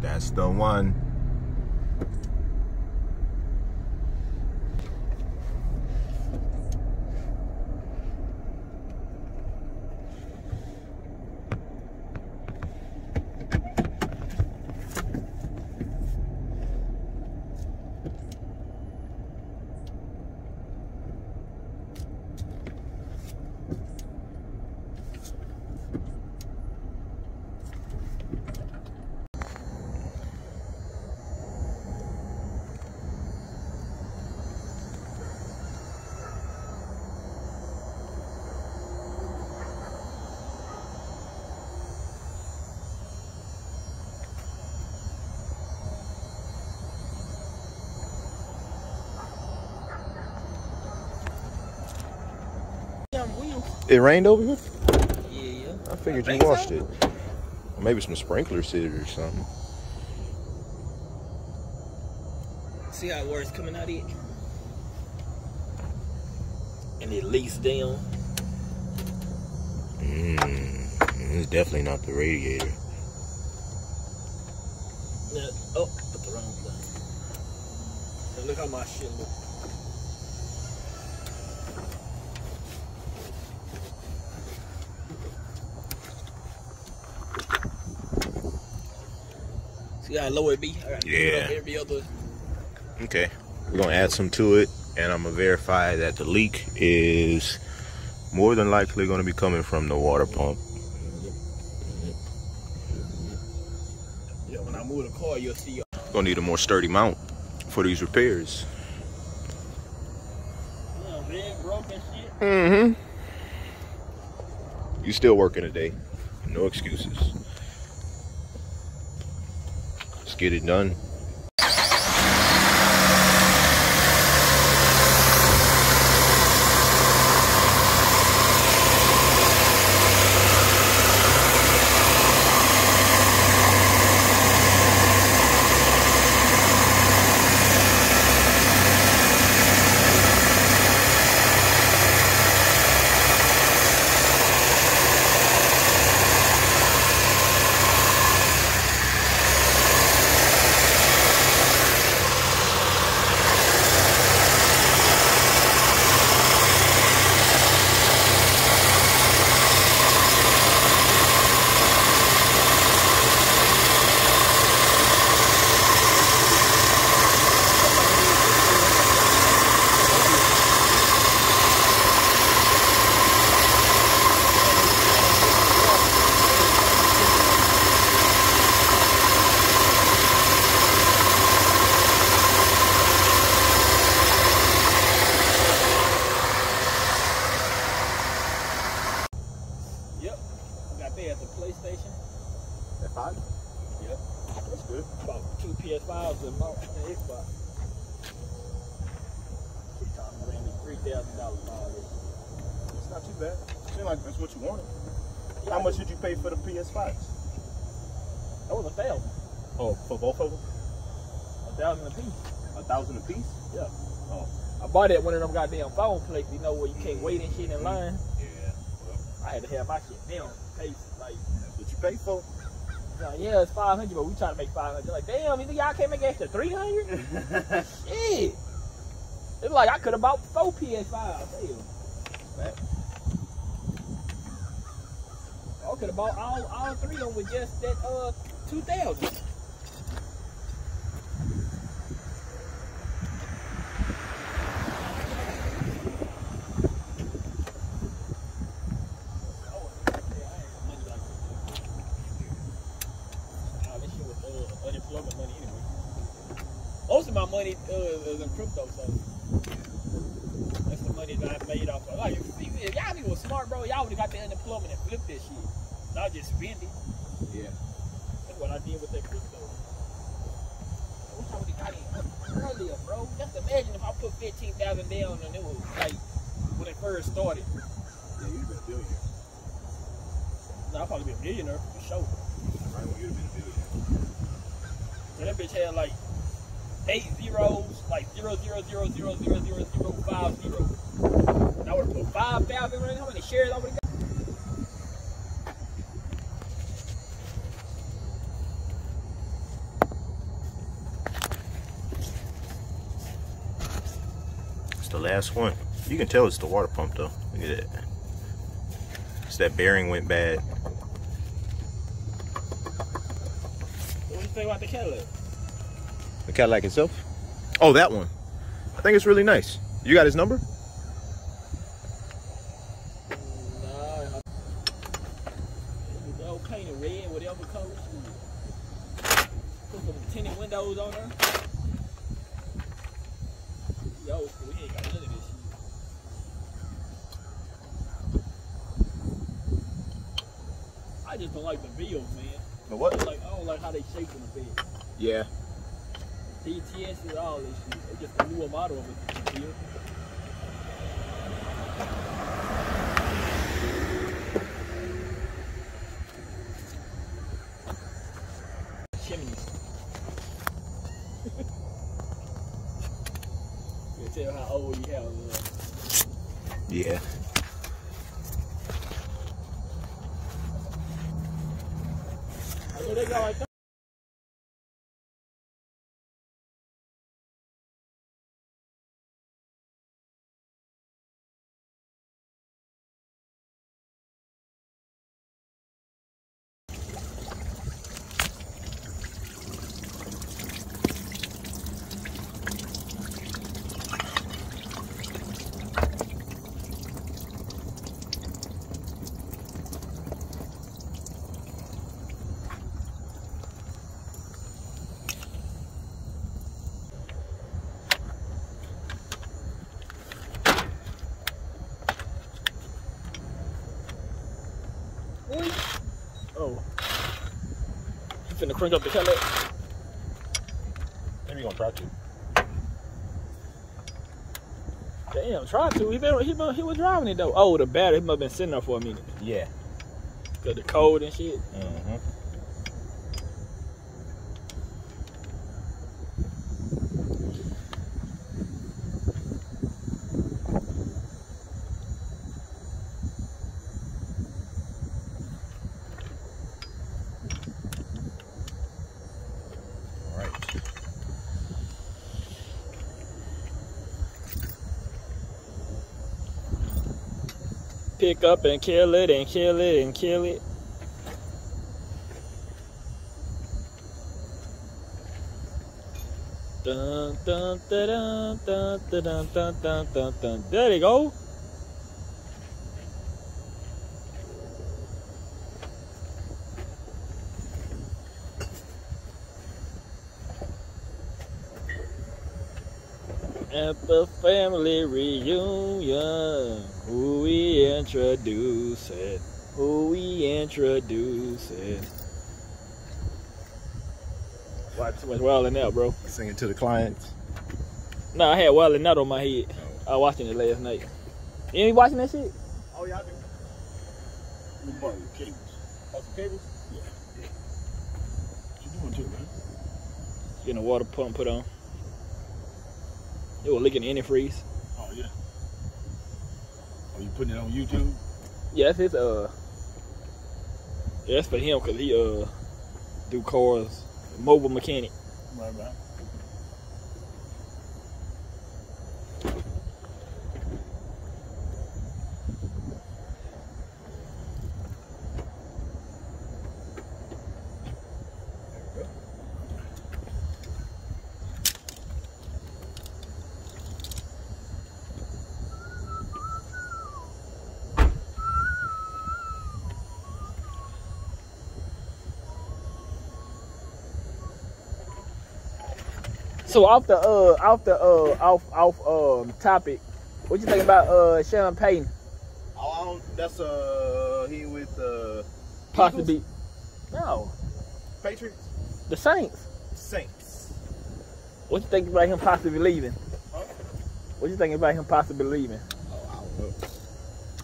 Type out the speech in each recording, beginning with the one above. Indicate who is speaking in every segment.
Speaker 1: That's the one. It rained over here?
Speaker 2: Yeah, yeah.
Speaker 1: I figured
Speaker 2: I
Speaker 1: you washed
Speaker 2: so.
Speaker 1: it. Or maybe some sprinklers hit it or something.
Speaker 2: See how it works coming out of it? And it leaks down.
Speaker 1: Mm, it's definitely not the radiator.
Speaker 2: Now, oh, put the wrong thing. Now look how my shit look. See how low it be? I gotta put it
Speaker 1: Yeah.
Speaker 2: Every other.
Speaker 1: Okay. We're gonna add some to it and I'm gonna verify that the leak is more than likely gonna be coming from the water pump.
Speaker 2: Yeah, when I move the car, you'll see.
Speaker 1: Gonna need a more sturdy mount for these repairs.
Speaker 2: Yeah, big broken shit.
Speaker 1: Mm-hmm. You still working today. No excuses. Get it done.
Speaker 2: $1000
Speaker 1: It's not too bad. Seems like that's what you wanted. Yeah, How much did you pay for the PS5?
Speaker 2: That was a thousand.
Speaker 1: Oh, for both of them?
Speaker 2: A thousand a piece.
Speaker 1: A thousand a piece?
Speaker 2: Yeah.
Speaker 1: Oh.
Speaker 2: I bought that one of them goddamn phone plates, you know, where you can't wait and shit in line.
Speaker 1: Yeah. Well,
Speaker 2: I had to have my shit down. Pace, like.
Speaker 1: That's what you pay for.
Speaker 2: Like, yeah, it's 500 but we trying to make 500 Like, damn, you think y'all can't make extra 300 Shit. It's like I could have bought four PS5. Hell. I could have bought all, all three of them with just that uh 2000. Most of my money uh, is in crypto, so that's the money that I made off of. Like, if, if y'all niggas was smart, bro, y'all would have got the unemployment and flipped this shit. Not just spend it.
Speaker 1: Yeah.
Speaker 2: That's what I did with that crypto. I wish I would have got in earlier, bro. Just imagine if I put 15000 down and it was like when it first started.
Speaker 1: Yeah, you'd have been a billionaire.
Speaker 2: Now, I'd probably be a millionaire for sure.
Speaker 1: Right when you'd have been a billionaire.
Speaker 2: That bitch had like eight zeros, like zero zero zero zero zero zero zero five zero. And I would have put five thousand in. How many shares I would have got?
Speaker 1: the last one. You can tell it's the water pump though. Look at that. It's that bearing went bad.
Speaker 2: What do you think about the Cadillac?
Speaker 1: The Cadillac itself? Oh, that one. I think it's really nice. You got his number?
Speaker 2: Nah. Old painted red, whatever color. Put some tinted windows on there. Yo, we ain't got none of this shit. I just don't like the bills, man.
Speaker 1: The
Speaker 2: I don't like, I don't like how they shape in the bed.
Speaker 1: Yeah.
Speaker 2: TTS is all this shit. It's just a newer model of it. you feel? Chimneys. you can tell how old you have. Uh,
Speaker 1: Yeah.
Speaker 2: I know they got like that. Oh. You finna crank up the Cadillac?
Speaker 1: Maybe gonna try to.
Speaker 2: Damn, try to. He been, he been, he was driving it though. Oh, the battery must have been sitting there for a minute.
Speaker 1: Yeah.
Speaker 2: Cause the cold and shit.
Speaker 1: Mm-hmm.
Speaker 2: Pick up and kill it and kill it and kill it. Dun, dun, dun, dun, dun, dun, dun, dun, dun. There you go. At the family reunion, who we introduce it, who we introduce it. Watch too much Wild Out, bro.
Speaker 1: Singing to the clients.
Speaker 2: Nah, I had Wild Out on my head. I was watching it last night. You ain't watching that shit?
Speaker 3: Oh yeah, I do. We borrow your cables.
Speaker 2: Oh, some cables?
Speaker 3: Yeah. What you doing too, man?
Speaker 2: Getting a water pump put on. It was leaking antifreeze.
Speaker 3: Oh yeah. Are you putting it on YouTube?
Speaker 2: Yeah, that's his, uh, yeah, that's for him, cause he, uh, do cars, mobile mechanic.
Speaker 3: Right, right.
Speaker 2: So off the uh off the uh off off um topic, what you think about uh Sean Payton
Speaker 1: Oh, I don't, that's uh he with uh
Speaker 2: possibly no
Speaker 1: Patriots
Speaker 2: the Saints?
Speaker 1: Saints.
Speaker 2: What you think about him possibly leaving?
Speaker 1: Huh?
Speaker 2: What you think about him possibly leaving?
Speaker 1: Oh, I don't know.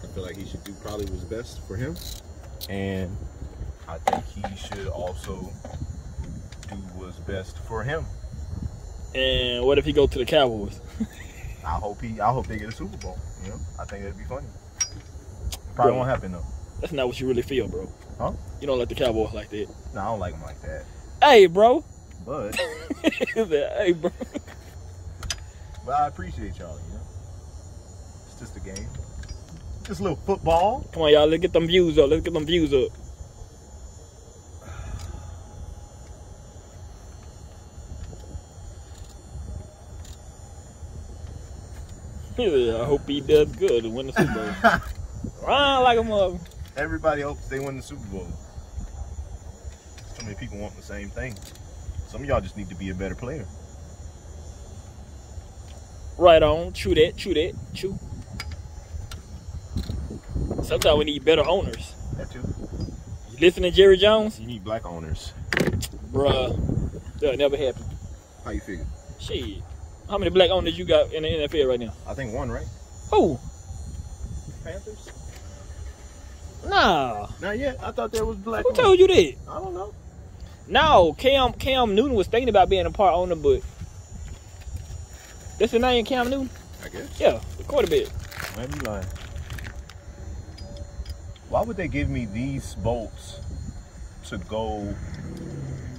Speaker 1: I feel like he should do probably what's best for him, and I think he should also do what's best for him.
Speaker 2: And what if he go to the Cowboys?
Speaker 1: I hope he. I hope they get a Super Bowl. You know, I think that'd be funny. Probably
Speaker 2: Bro.
Speaker 1: won't happen though.
Speaker 2: That's not what you really feel, bro.
Speaker 1: Huh?
Speaker 2: You don't like the Cowboys like that.
Speaker 1: No, I don't like them like that.
Speaker 2: Hey, bro.
Speaker 1: But
Speaker 2: hey, bro.
Speaker 1: but I appreciate y'all. You know. It's just a game. Just a little football.
Speaker 2: Come on, y'all. Let's get them views up. Let's get them views up. Yeah, I hope he does good and win the Super Bowl. Run like a mother.
Speaker 1: Everybody hopes they win the Super Bowl. So many people want the same thing. Some of y'all just need to be a better player.
Speaker 2: Right on. True that. True that. True. Sometimes we need better owners.
Speaker 1: That too.
Speaker 2: You listen to Jerry Jones?
Speaker 1: You need black owners.
Speaker 2: Bruh. That'll never happen.
Speaker 1: How you figure?
Speaker 2: Shit. How many black owners you got in the NFL right now?
Speaker 1: I think one, right?
Speaker 2: Who?
Speaker 1: Panthers?
Speaker 2: Nah.
Speaker 1: Not yet. I thought there was black.
Speaker 2: Who
Speaker 1: owners.
Speaker 2: told you that?
Speaker 1: I don't know.
Speaker 2: No, Cam Cam Newton was thinking about being a part owner, but that's the name Cam Newton.
Speaker 1: I guess.
Speaker 2: Yeah, the quarterback.
Speaker 1: Might be lying. Why would they give me these bolts to go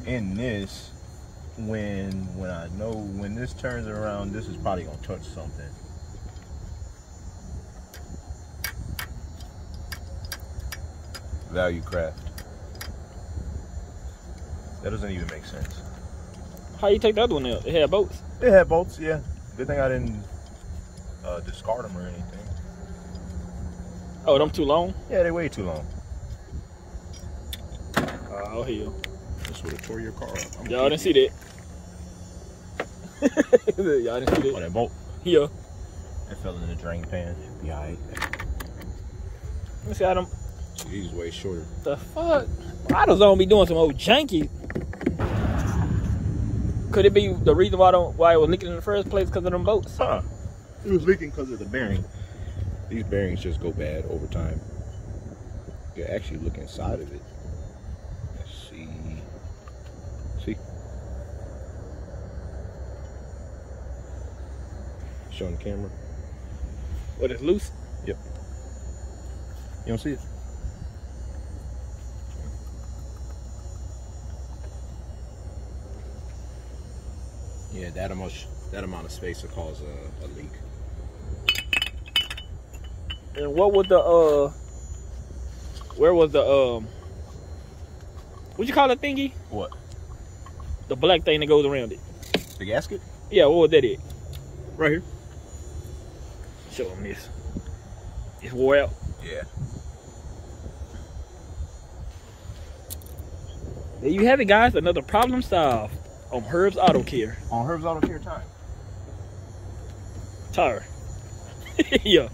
Speaker 1: in this when when I know when this turns around, this is probably gonna touch something. Valucraft. That doesn't even make sense.
Speaker 2: How you take the other one out? They had boats.
Speaker 1: It had bolts, yeah. Good thing I didn't uh, discard them or anything.
Speaker 2: Oh, them too long.
Speaker 1: Yeah, they way too long.
Speaker 2: Oh hell,
Speaker 1: This would have tore your car up. I'm
Speaker 2: y'all didn't see that. Y'all didn't see
Speaker 1: Oh,
Speaker 2: that.
Speaker 1: that bolt.
Speaker 2: Yeah.
Speaker 1: It fell in the drain pan. Be alright.
Speaker 2: Let me see how them.
Speaker 1: He's way shorter.
Speaker 2: The fuck? AutoZone be doing some old janky. Could it be the reason why don't why it was leaking in the first place because of them boats?
Speaker 1: Huh. It was leaking because of the bearing. These bearings just go bad over time. You actually look inside of it. Let's see. See? Showing the camera.
Speaker 2: What is loose? Yep.
Speaker 1: You don't see it? Yeah, that amount, that amount of space will cause a, a leak.
Speaker 2: And what was the uh? Where was the um? What you call that thingy?
Speaker 1: What?
Speaker 2: The black thing that goes around it.
Speaker 1: The gasket?
Speaker 2: Yeah, what was that? It.
Speaker 1: Right here.
Speaker 2: Show them this. It's wore out.
Speaker 1: Yeah.
Speaker 2: There you have it, guys. Another problem solved on Herbz Auto Care.
Speaker 1: On Herbz Auto Care time.
Speaker 2: Tire. yeah.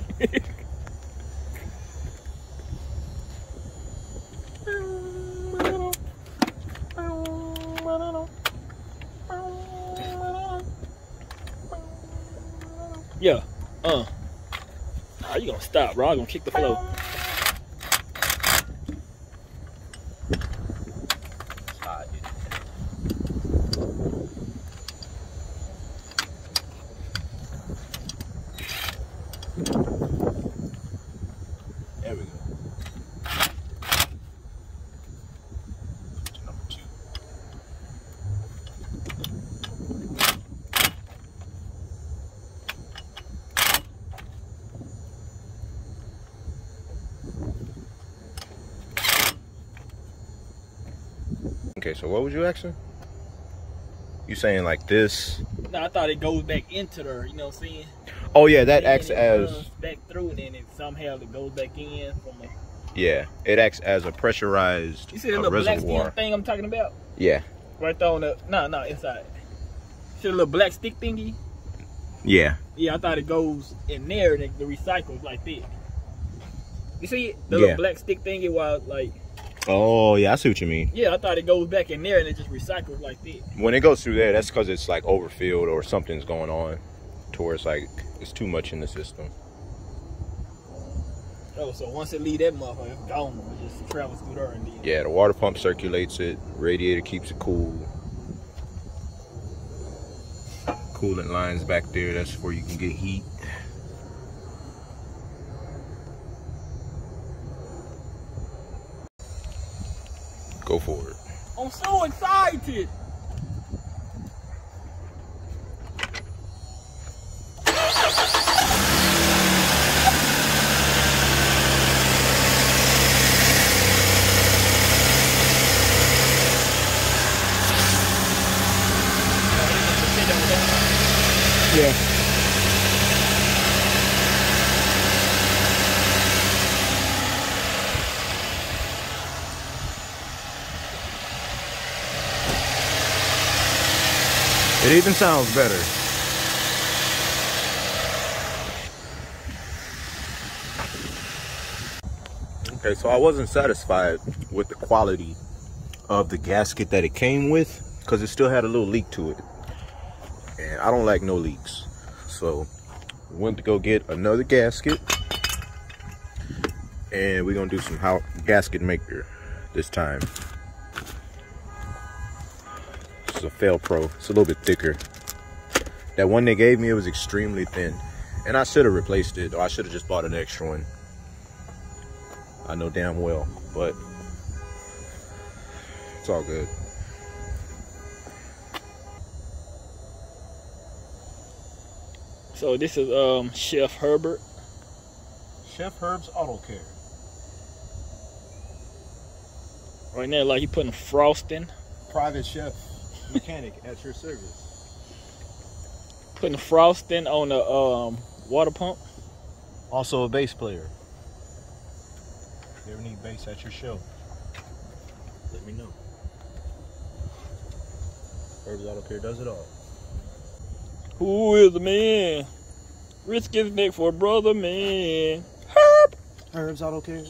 Speaker 2: yeah. Uh. Nah, I'm gonna kick the flow.
Speaker 1: Okay, so what was you asking? You saying like this?
Speaker 2: No, I thought it goes back into the, you know what I'm saying?
Speaker 1: Oh yeah, that
Speaker 2: And
Speaker 1: acts
Speaker 2: it
Speaker 1: as
Speaker 2: back through and then it somehow it goes back in from a
Speaker 1: yeah, it acts as a pressurized
Speaker 2: You see the little black
Speaker 1: reservoir.
Speaker 2: thing I'm talking about?
Speaker 1: Yeah,
Speaker 2: Right there on the no, no, inside. See the little black stick thingy?
Speaker 1: yeah,
Speaker 2: Yeah, I thought it goes in there and it, the recycles like that. You see? The
Speaker 1: Yeah.
Speaker 2: little black stick thingy while like
Speaker 1: Oh yeah, I see what you mean.
Speaker 2: yeah, I thought it goes back in there and it just recycles like that.
Speaker 1: When it goes through there, that's because it's like overfilled or something's going on, towards like it's too much in the system.
Speaker 2: Oh, so once it leave that motherfucker, it's gone. It just travels through there and then
Speaker 1: Yeah, the water pump circulates it. Radiator keeps it cool. Coolant lines back there. That's where you can get heat. Go for it.
Speaker 2: I'm so excited. Yeah.
Speaker 1: It even sounds better. Okay, so I wasn't satisfied with the quality of the gasket that it came with because it still had a little leak to it. And I don't like no leaks. So went to go get another gasket. And we're gonna do some gasket maker this time. This is a Fel-Pro. It's a little bit thicker. That one they gave me, it was extremely thin. And I should have replaced it, or I should have just bought an extra one. I know damn well, but it's all good.
Speaker 2: So this is um Chef Herbert.
Speaker 1: Chef Herbz Auto Care.
Speaker 2: Right now, like he putting frosting,
Speaker 1: Private chef mechanic at your service.
Speaker 2: putting frosting on the um water pump.
Speaker 1: Also a bass player. If you ever need bass at your show, let me know. Herbz Auto Care does it all.
Speaker 2: Who is the man? Risk his neck for a brother man.
Speaker 1: Herb. Herbz Auto Care.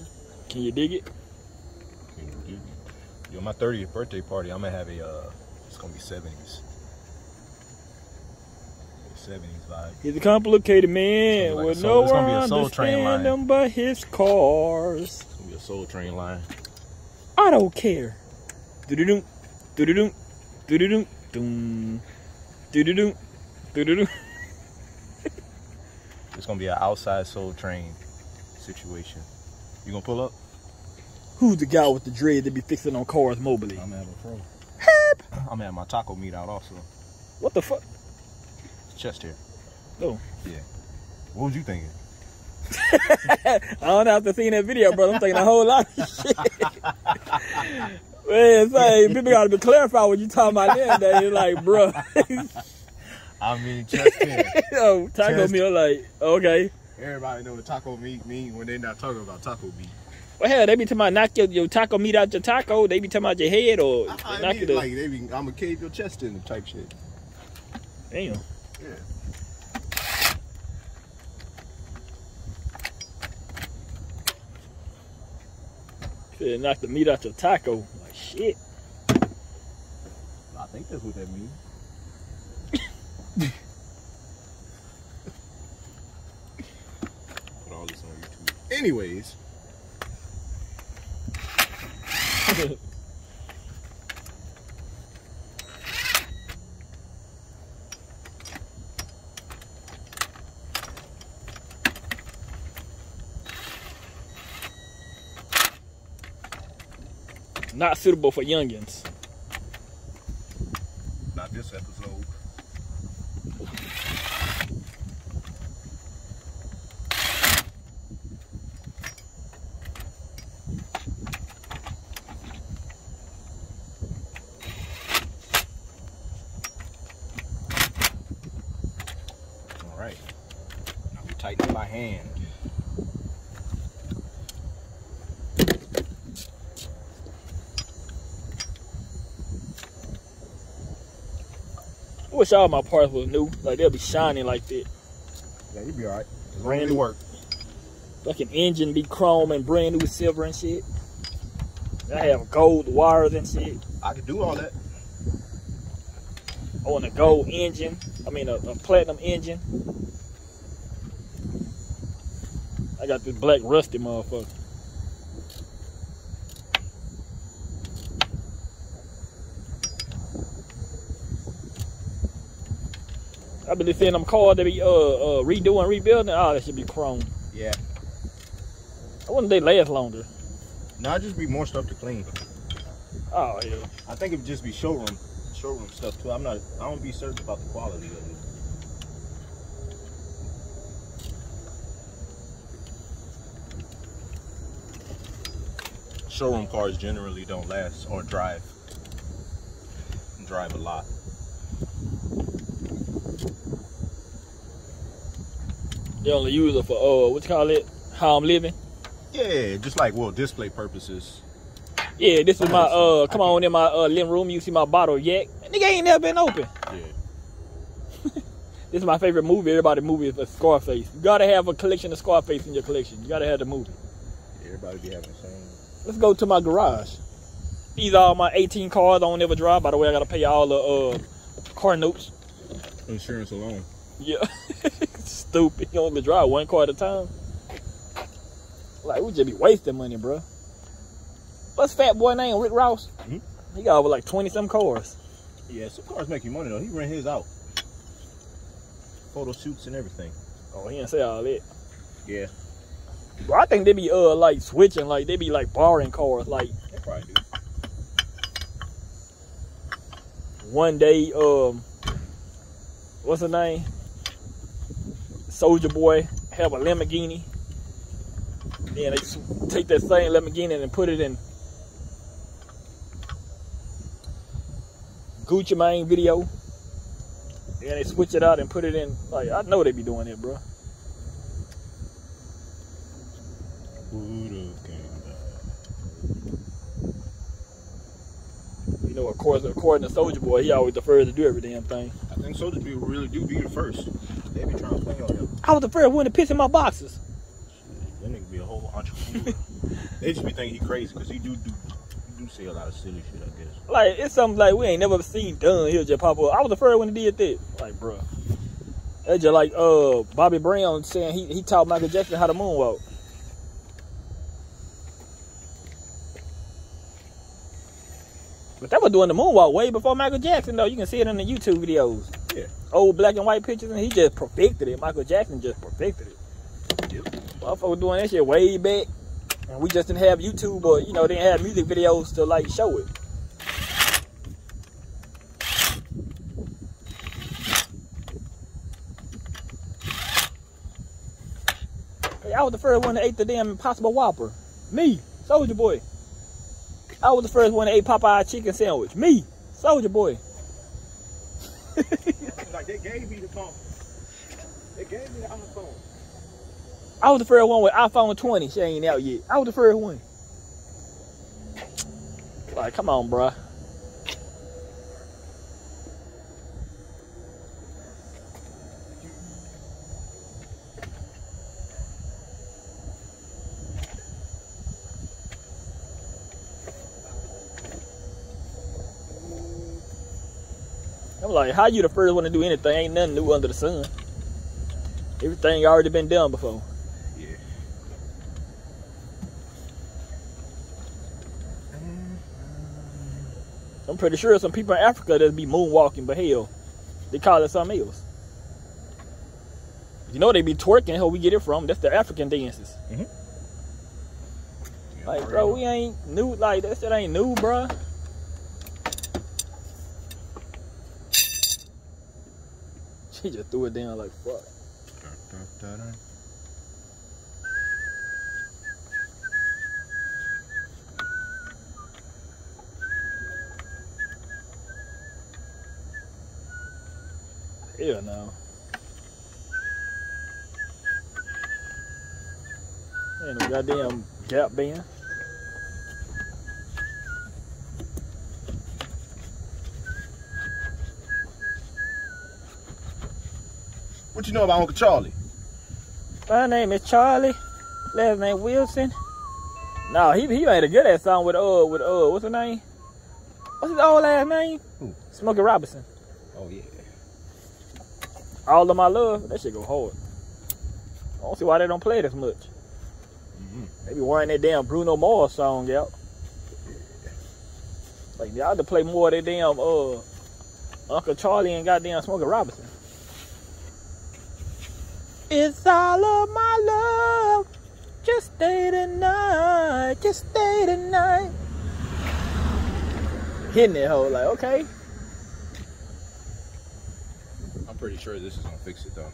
Speaker 2: Can you dig it? Can you dig it?
Speaker 1: Yo, my 30th birthday party, I'm gonna have a, uh, it's gonna be 70s. 70s vibe.
Speaker 2: He's a complicated man
Speaker 1: It's gonna be like
Speaker 2: with no
Speaker 1: soul- it's
Speaker 2: one
Speaker 1: gonna be a Soul Train
Speaker 2: understand
Speaker 1: line.
Speaker 2: him but his cars.
Speaker 1: It's gonna be a Soul Train line.
Speaker 2: I don't care. Do-do-doo, do-do-doo, do-do-doo, doom, do-do-doo, do-do-doo.
Speaker 1: It's gonna be an outside Soul Train situation. You gonna pull up?
Speaker 2: Who's the guy with the dread that be fixing on cars mobily?
Speaker 1: I'm gonna have a pro. I'm gonna my taco meat out also.
Speaker 2: What the fuck?
Speaker 1: Chest hair.
Speaker 2: Oh.
Speaker 1: Yeah. What was you thinking?
Speaker 2: I don't have to see that video, bro. I'm thinking a whole lot of shit. Man, say, people gotta be clarified what you talking about there. That it's like, bro.
Speaker 1: I mean chest hair.
Speaker 2: Yo, oh, taco
Speaker 1: Chest.
Speaker 2: meal, like, okay.
Speaker 1: Everybody know what taco meat mean when they not talking about taco meat.
Speaker 2: Well, hell, they be talking about knock your, your taco meat out your taco. They be talking about your head or
Speaker 1: I
Speaker 2: knock
Speaker 1: mean,
Speaker 2: it up.
Speaker 1: like they be, I'm gonna cave your chest in the type shit.
Speaker 2: Damn.
Speaker 1: Yeah.
Speaker 2: Said knock the meat out your taco. Like, shit.
Speaker 1: I think that's what that means. Put all this on YouTube. Anyways,
Speaker 2: Not suitable for youngins.
Speaker 1: not this episode. We tighten my hand.
Speaker 2: I wish all my parts was new. Like, they'll be shining like that.
Speaker 1: Yeah, you'll be all right. As
Speaker 2: Brand new.
Speaker 1: work.
Speaker 2: Fucking engine be chrome and brand new silver and shit. I have gold wires and shit.
Speaker 1: I can do all that.
Speaker 2: I want a gold engine. I mean, a, a platinum engine. I got this black rusty motherfucker. I've been seeing them cars that be uh, uh redoing, rebuilding. Oh, that should be chrome.
Speaker 1: Yeah.
Speaker 2: I wonder they last longer.
Speaker 1: Now just be more stuff to clean.
Speaker 2: Oh yeah.
Speaker 1: I think it'd just be showroom, showroom stuff too. I'm not, I don't be certain about the quality of it. Showroom cars generally don't last or drive, drive a lot.
Speaker 2: they only use it for uh, what you call it? How I'm living.
Speaker 1: Yeah, just like well, display purposes.
Speaker 2: Yeah, this is my uh. Come on in my uh living room. You see my bottle yak. Nigga ain't never been open.
Speaker 1: Yeah.
Speaker 2: This is my favorite movie. Everybody movie is a Scarface. You gotta have a collection of Scarface in your collection. You gotta have the movie.
Speaker 1: Everybody be having the same.
Speaker 2: Let's go to my garage. These are all my 18 cars I don't ever drive. By the way, I gotta pay all the uh car notes.
Speaker 1: Insurance alone.
Speaker 2: Yeah. Stupid. You only drive one car at a time. Like we just be wasting money, bro. What's fat boy name? Rick Ross.
Speaker 1: Mhm.
Speaker 2: He got over like 20 some cars.
Speaker 1: Yeah, some cars make you money though. He rent his out. Photo shoots and everything.
Speaker 2: Oh, he didn't say all that.
Speaker 1: Yeah.
Speaker 2: Bro, I think they be uh like switching, like they be like borrowing cars. Like
Speaker 1: They probably do.
Speaker 2: one day, um, what's the name? Soulja Boy have a Lamborghini. Then they take that same Lamborghini and put it in Gucci Mane video. And they switch it out and put it in. Like I know they be doing it, bro. You know, of course, according to Soulja Boy, he always the first to do every damn thing.
Speaker 1: I think soldiers be really do be the first. They be trying to play on him.
Speaker 2: I was the first one to piss in my boxes.
Speaker 1: That nigga be a whole entrepreneur. they just be thinking he crazy because he do do do say a lot of silly shit. I guess.
Speaker 2: Like it's something like we ain't never seen done. He'll just pop up. I was the first one to did that. Like, bro, that's just like uh Bobby Brown saying he he taught Michael Jackson how to moonwalk. But they were doing the moonwalk way before Michael Jackson though. You can see it in the YouTube videos.
Speaker 1: Yeah.
Speaker 2: Old black and white pictures, and he just perfected it. Michael Jackson just perfected it.
Speaker 1: Yep.
Speaker 2: Motherfucker doing that shit way back. And we just didn't have YouTube or, you know, didn't have music videos to like show it. Hey, I was the first one that ate the damn Impossible Whopper. Me, Soulja Boy. I was the first one that ate Popeye chicken sandwich. Me, Soulja Boy.
Speaker 1: like they gave me the phone. They gave me the iPhone.
Speaker 2: I was the first one with iPhone 20. She ain't out yet. I was the first one. Like, come on, bruh. Like, how you the first one to do anything? Ain't nothing new under the sun. Everything already been done before.
Speaker 1: Yeah.
Speaker 2: I'm pretty sure some people in Africa that be moonwalking, but hell, they call it something else. You know they be twerking. Hell, we get it from. That's the African dances. Mm-hmm. Like, bro, we ain't new. Like that shit ain't new, bro. She just threw it down like fuck. Hell no. Ain't no goddamn gap band.
Speaker 1: What you know about Uncle Charlie?
Speaker 2: My name is Charlie. Last name Wilson. No, he he made a good ass song with uh with uh what's his name? What's his old last name?
Speaker 1: Who?
Speaker 2: Smokey Robinson.
Speaker 1: Oh yeah.
Speaker 2: All of my love. That shit go hard. I don't see why they don't play it as much.
Speaker 1: Mhm.
Speaker 2: They be wearing that damn Bruno Mars song out. Like y'all to play more of that damn uh Uncle Charlie and goddamn Smokey Robinson. It's all of my love. Just stay tonight. Just stay tonight. night. Hitting that hoe like, okay.
Speaker 1: I'm pretty sure this is gonna fix it though.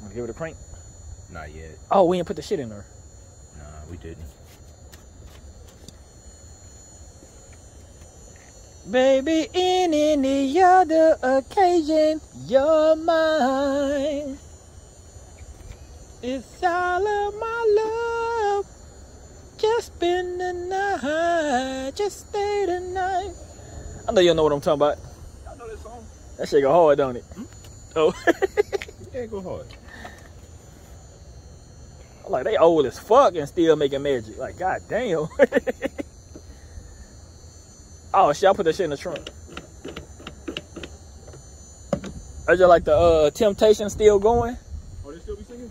Speaker 2: Wanna give it a crank.
Speaker 1: Not yet.
Speaker 2: Oh, we didn't put the shit in there.
Speaker 1: Nah, we didn't.
Speaker 2: Baby, in any other occasion, you're mine. It's all of my love. Just spend the night. Just stay the night. I know you know what I'm talking about.
Speaker 1: I know that song.
Speaker 2: That shit go hard, don't it? Oh.
Speaker 1: Yeah, go hard.
Speaker 2: like they old as fuck and still making magic. Like, god damn. oh shit, I put that shit in the trunk. I just like the uh temptation still going.
Speaker 1: Oh, they still be singing?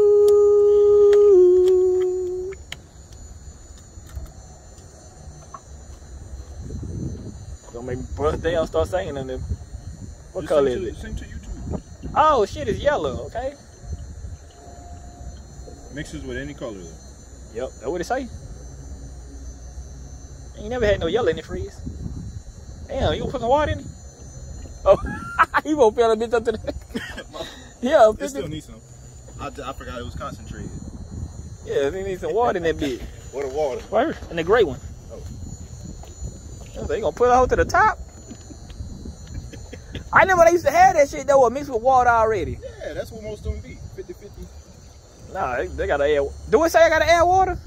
Speaker 2: Don't make me bust down, start singing in them. What color is
Speaker 1: to-
Speaker 2: it?
Speaker 1: Sing to YouTube.
Speaker 2: Oh, shit, it's yellow, okay?
Speaker 1: Mixes with any color though.
Speaker 2: Yep, that's what it say. Ain't never had no yellow in the freeze. Damn, you gonna put some water in it? Oh, you gonna fill a bitch up to the. yeah,
Speaker 1: It still needs some. I, I forgot it was concentrated.
Speaker 2: yeah, they need some water in that bitch.
Speaker 1: What a water.
Speaker 2: Right, and the gray one. They gonna put a hole to the top. I remember they used to have that shit though, mixed with water already.
Speaker 1: Yeah, that's what most of them be. 50 50.
Speaker 2: Nah, they, they gotta add. Do it say I gotta add water?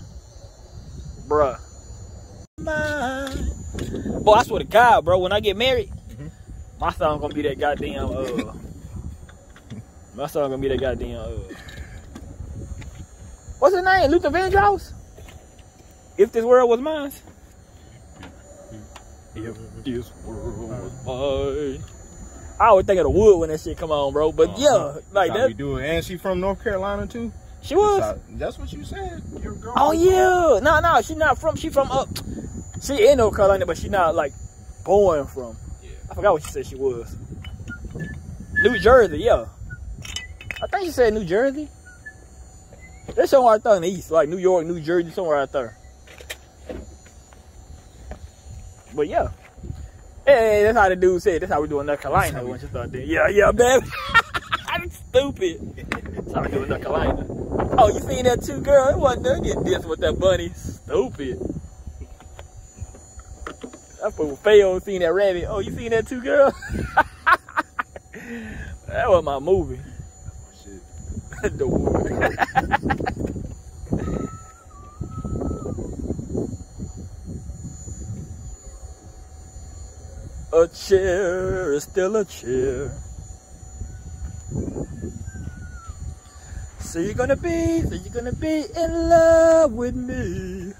Speaker 2: Bruh. Mine. Boy, I swear to God, bro, when I get married,
Speaker 1: Mhm.
Speaker 2: my son gonna be that goddamn, uh. my son gonna be that goddamn, uh. What's his name? Luther Vandross? If this world was mine. If mm-hmm. this world was mine. I always think of the wood when that shit come on, bro. But oh, yeah, like that.
Speaker 1: we do it. And she from North Carolina too?
Speaker 2: She was.
Speaker 1: That's, how- that's what you said. Your girl.
Speaker 2: Oh yeah, no, no, she not from. She from up. She in North Carolina, but she not like born from.
Speaker 1: Yeah.
Speaker 2: I forgot what she said she was. New Jersey, yeah. I think she said New Jersey. There's somewhere out there in the east, like New York, New Jersey, somewhere out there. But yeah. Hey, that's how the dude said. That's how we do in North Carolina when she started there. Yeah, yeah, baby. I'm stupid. That's how we do in North Carolina. Oh, you seen that too, girl? It wasn't there getting this with that bunny. Stupid. That fool failed seen that rabbit. Oh, you seen that too, girl? that was my movie.
Speaker 1: Oh, shit.
Speaker 2: the wood. A chair is still a chair. So you're gonna be, so you're gonna be in love with me.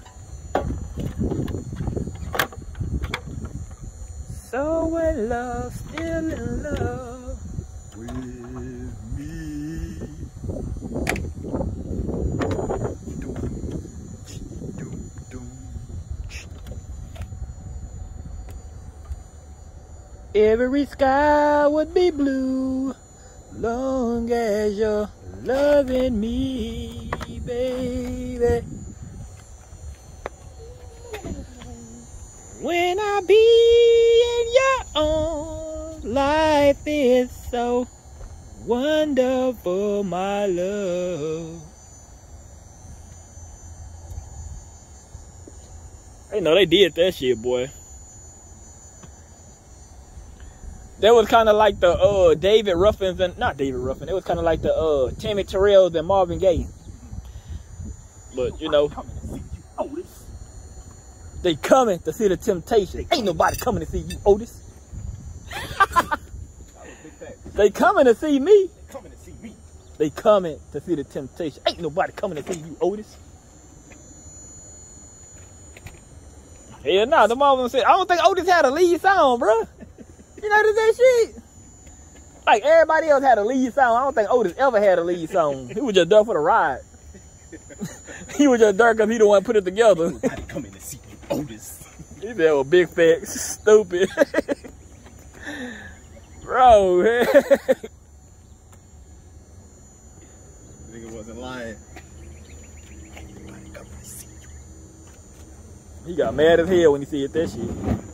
Speaker 2: So in love, still in love with me. Every sky would be blue, long as you're loving me, baby. When I be in your arms, life is so wonderful, my love. Hey, no, they did that shit, boy. That was kind of like the uh David Ruffins and not David Ruffin. It was kind of like the uh Tammy Terrells and Marvin Gaye. But you know, they coming to see the temptation. Ain't nobody coming to see you, Otis. they coming to see me.
Speaker 1: They coming to see me.
Speaker 2: They coming to see the temptation. Ain't nobody coming to see you, Otis. Hell nah, the Marvin said, I don't think Otis had a lead song, bruh. You know that shit? Like everybody else had a lead song. I don't think Otis ever had a lead song. He was just there for the ride. he was just there because he the one put it together.
Speaker 1: Nobody coming to see you, Otis.
Speaker 2: He said, well, big facts. Stupid. Bro,
Speaker 1: Nigga wasn't lying. Nobody coming to see you.
Speaker 2: He got mad as hell when he see that shit.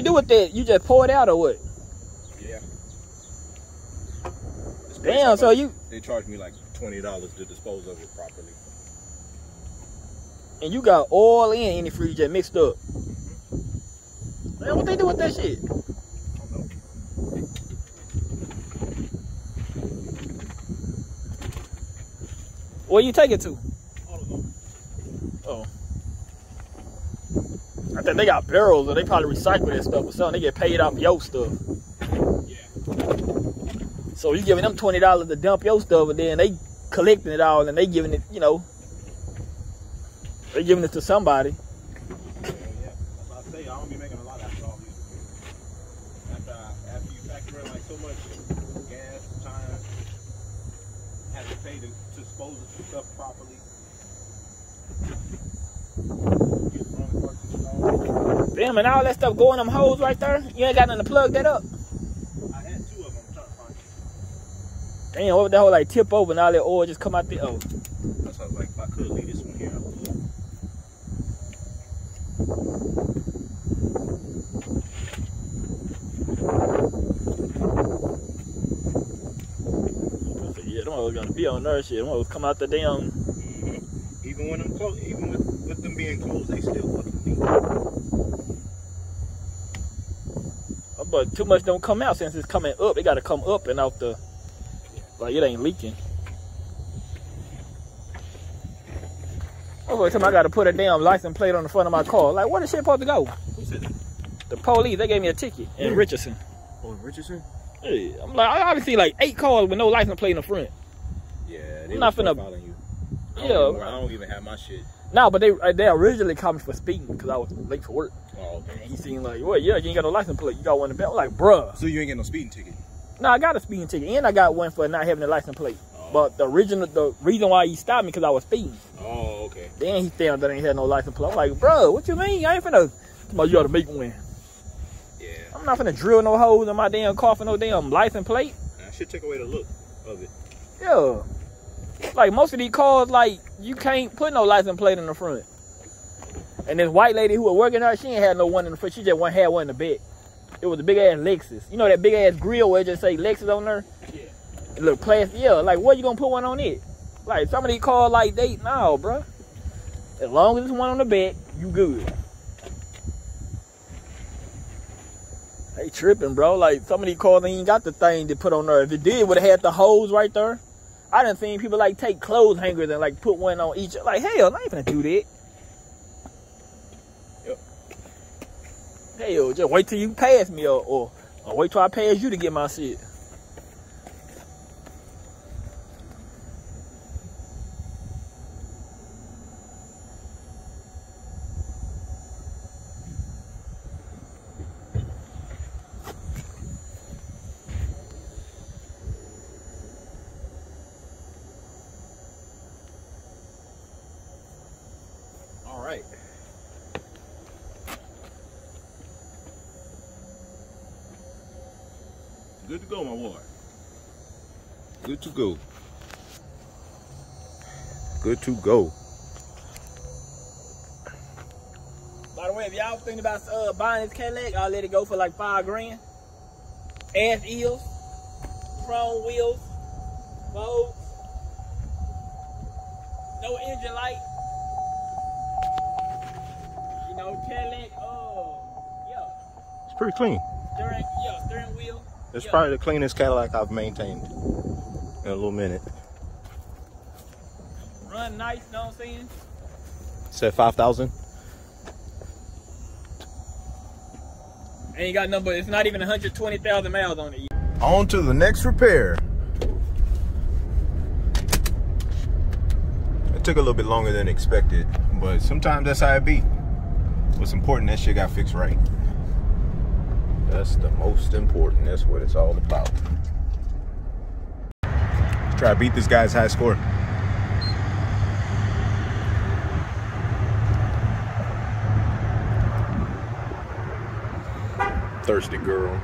Speaker 2: You do with that? You just pour it out or what?
Speaker 1: Yeah.
Speaker 2: Damn, so you
Speaker 1: They charged me like twenty dollars to dispose of it properly.
Speaker 2: and you got oil in antifreeze just mixed up. Mm-hmm. Man, what they do with that shit?
Speaker 1: I don't know.
Speaker 2: Where you take it to?
Speaker 1: I don't know.
Speaker 2: Oh. I think they got barrels and they probably recycle that stuff or something. They get paid off your stuff. So you giving them twenty dollars to dump your stuff and then they collecting it all and they giving it, you know. They giving it to somebody.
Speaker 1: Yeah, yeah. That's what I say. I don't be making a lot after all these. After, I, after you factor in like so much gas, time, have to pay to, to dispose of the stuff properly. Get the wrong parts
Speaker 2: Damn, and all that stuff going them holes right there. You ain't got nothing to plug that up.
Speaker 1: I had two of them. I'm trying to find.
Speaker 2: Damn, what would that whole like tip over and all that oil just come out the oh.
Speaker 1: That's why like, if I could leave this one here, I would.
Speaker 2: Yeah, them hoes gonna be on there shit. Them hoes come out the damn
Speaker 1: Mm-hmm. Even when I'm close, even with, with them being closed, they still fucking leak.
Speaker 2: Oh, but too much don't come out since it's coming up. It gotta come up and out the like it ain't leaking. Oh, every time I gotta put a damn license plate on the front of my car. Like where the shit supposed to go?
Speaker 1: Who said that?
Speaker 2: The police, they gave me a ticket in
Speaker 1: Yeah.
Speaker 2: Richardson.
Speaker 1: Oh, Richardson?
Speaker 2: Hey, I'm like, I see like eight cars with no license plate in the front.
Speaker 1: Yeah,
Speaker 2: I'm not finna-
Speaker 1: you. I
Speaker 2: Yeah,
Speaker 1: even, I don't even have my shit.
Speaker 2: No, but they uh, they originally called me for speeding because I was late for work.
Speaker 1: Oh, okay.
Speaker 2: And he seemed like, well, yeah, you ain't got no license plate. You got one in the back. I'm like, bruh.
Speaker 1: So you ain't get no speeding ticket?
Speaker 2: No, I got a speeding ticket, and I got one for not having a license plate.
Speaker 1: Oh.
Speaker 2: But the original, the reason why he stopped me because I was speeding.
Speaker 1: Oh, okay.
Speaker 2: Then he found that I ain't had no license plate. I'm like, bro, what you mean? I ain't finna. Come you gotta make one.
Speaker 1: Yeah.
Speaker 2: I'm not finna drill no holes in my damn car for no damn license plate.
Speaker 1: I should take away the look of it.
Speaker 2: Yeah. Like most of these cars, like you can't put no license plate in the front. And this white lady who was working her, she ain't had no one in the front. She just one had one in the back. It was a big ass Lexus. You know that big ass grill where it just say Lexus on there?
Speaker 1: Yeah.
Speaker 2: It look plastic. Yeah, like what you gonna put one on it? Like some of these cars like they no, bro. As long as it's one on the back, you good. They tripping, bro. Like some of these cars ain't got the thing to put on there. If it did, would have had the hose right there. I done seen people like take clothes hangers and like put one on each. Like hell, I ain't finna do that. Hell, just wait till you pass me or, or, or wait till I pass you to get my shit.
Speaker 1: All right. Good to go, my boy. Good to go. Good to go.
Speaker 2: By the way, if y'all thinking about uh, buying this Cadillac, I'll let it go for like five grand. Ass eels, chrome wheels, modes, no engine light. You know, Cadillac, oh, yeah,
Speaker 1: It's pretty clean.
Speaker 2: steering, yeah, steering wheel.
Speaker 1: It's
Speaker 2: yeah.
Speaker 1: probably the cleanest Cadillac I've maintained in a little minute.
Speaker 2: Run nice, know what I'm saying?
Speaker 1: Said 5,000?
Speaker 2: Ain't got number. It's not even 120,000 miles on it.
Speaker 1: On to the next repair. It took a little bit longer than expected, but sometimes that's how it be. What's important, that shit got fixed right. That's the most important. That's what it's all about. Try to beat this guy's high score. Thirsty girl.